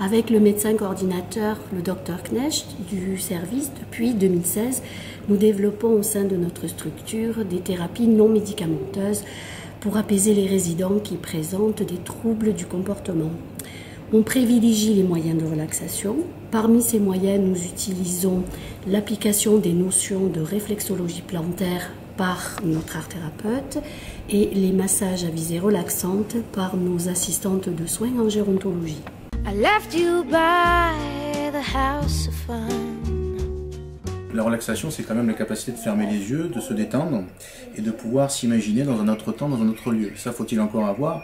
Avec le médecin coordinateur, le docteur Knecht, du service, depuis 2016, nous développons au sein de notre structure des thérapies non médicamenteuses pour apaiser les résidents qui présentent des troubles du comportement. On privilégie les moyens de relaxation. Parmi ces moyens, nous utilisons l'application des notions de réflexologie plantaire par notre art thérapeute et les massages à visée relaxante par nos assistantes de soins en gérontologie. La relaxation, c'est quand même la capacité de fermer les yeux, de se détendre et de pouvoir s'imaginer dans un autre temps, dans un autre lieu. Ça, faut-il encore avoir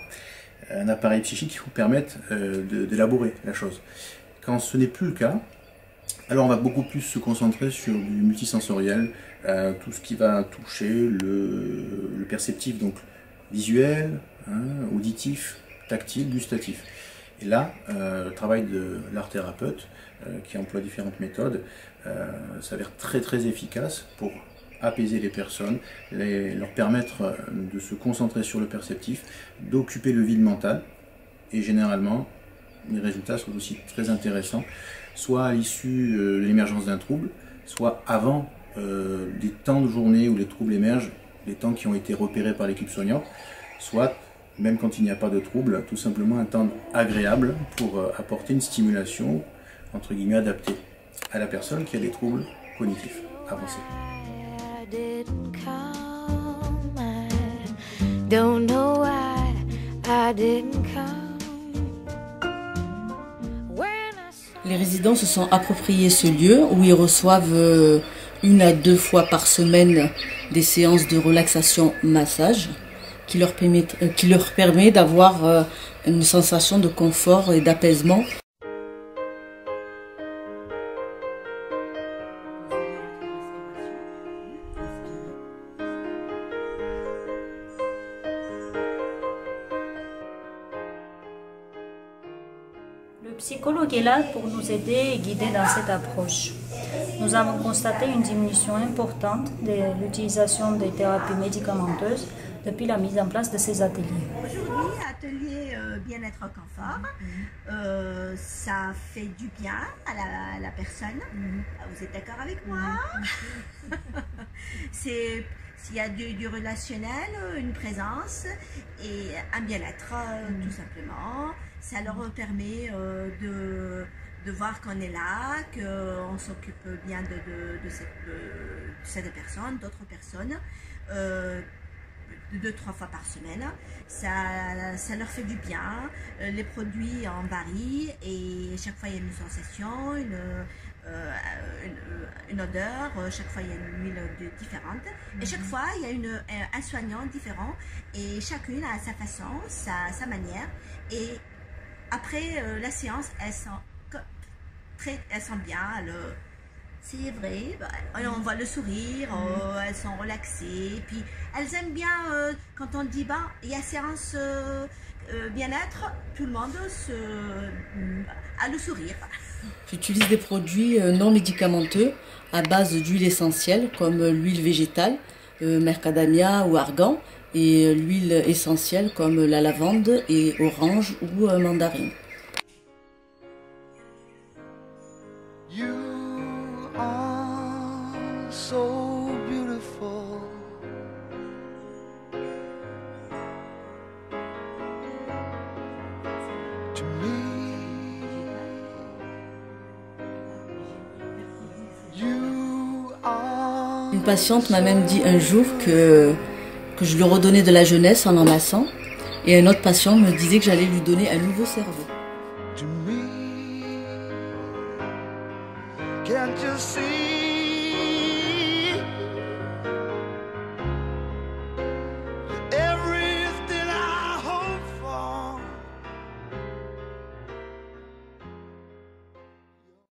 un appareil psychique qui vous permette euh, d'élaborer la chose? Quand ce n'est plus le cas, alors on va beaucoup plus se concentrer sur du multisensoriel, euh, tout ce qui va toucher le, perceptif, donc visuel, hein, auditif, tactile, gustatif. Et là, euh, le travail de l'art thérapeute, qui emploie différentes méthodes, s'avère très très efficace pour apaiser les personnes, leur permettre euh, de se concentrer sur le perceptif, d'occuper le vide mental. Et généralement, les résultats sont aussi très intéressants, soit à l'issue euh, de l'émergence d'un trouble, soit avant euh, des temps de journée où les troubles émergent, les temps qui ont été repérés par l'équipe soignante, soit même quand il n'y a pas de trouble, tout simplement un temps agréable pour apporter une stimulation entre guillemets adaptée à la personne qui a des troubles cognitifs avancés. Les résidents se sont appropriés ce lieu où ils reçoivent euh, une à deux fois par semaine des séances de relaxation massage qui leur permet, euh, qui leur permet d'avoir euh, une sensation de confort et d'apaisement. Le psychologue est là pour nous aider et guider dans cette approche. Nous avons constaté une diminution importante de l'utilisation des thérapies médicamenteuses depuis la mise en place de ces ateliers. Aujourd'hui, atelier euh, bien-être au confort, euh, ça fait du bien à la, personne. Ah, vous êtes d'accord avec moi C'est s'il y a du, relationnel, une présence et un bien-être euh, tout simplement. Ça leur permet de de voir qu'on est là, qu'on s'occupe bien de, de, cette, cette, personne, d'autres personnes deux, trois fois par semaine. Ça, ça leur fait du bien. Euh, les produits en varient et chaque fois il y a une sensation, une, euh, une, odeur, chaque fois il y a une huile différente. Et chaque mhm. fois il y a une, un soignant différent et chacune a sa façon, sa, sa manière. Et après euh, la séance, elles sont, très, elles sont bien. C'est vrai, bah, on voit le sourire, oh, elles sont relaxées, puis elles aiment bien euh, quand on dit bah il y a séance euh, euh, bien-être, tout le monde se, a le sourire. J'utilise des produits non médicamenteux à base d'huile essentielle comme l'huile végétale, mercadamia ou argan, et l'huile essentielle comme la lavande et orange ou mandarine. Une patiente m'a même dit un jour que, que je lui redonnais de la jeunesse en l'embrassant. Et un autre patient me disait que j'allais lui donner un nouveau cerveau. Can't you see?